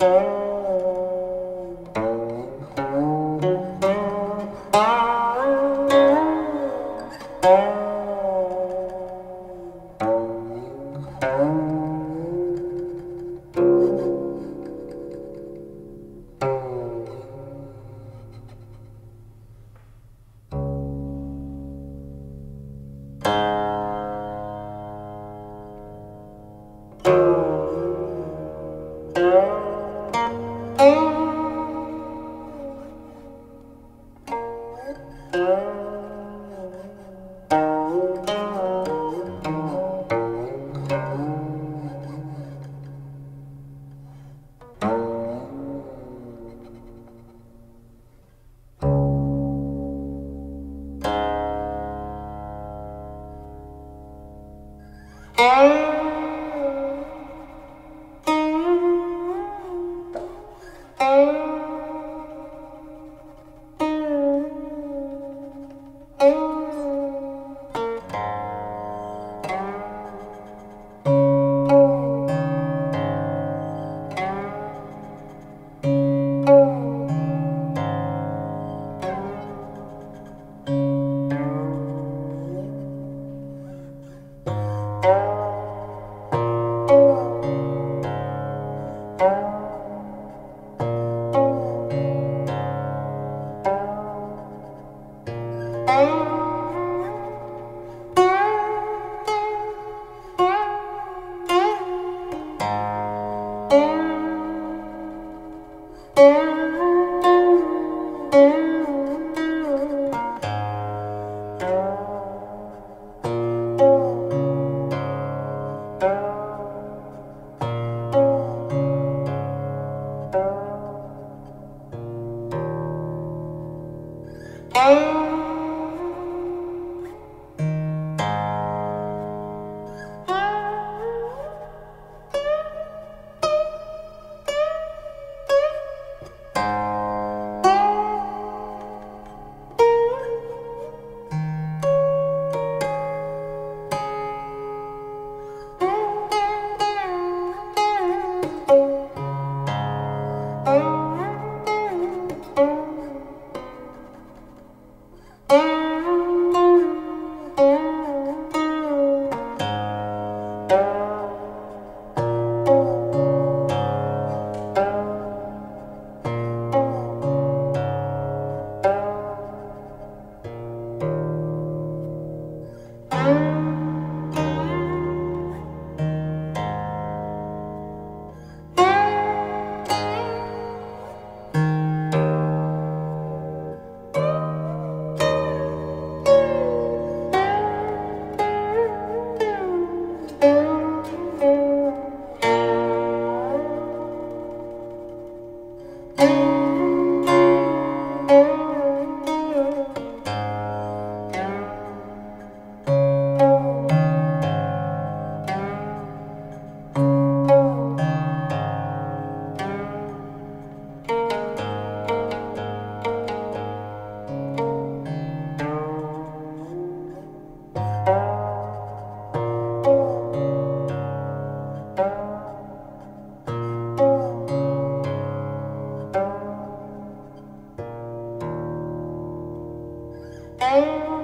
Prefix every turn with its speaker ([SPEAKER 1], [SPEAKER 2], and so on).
[SPEAKER 1] Oh. Música é Música